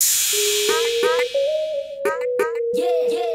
Yeah, yeah.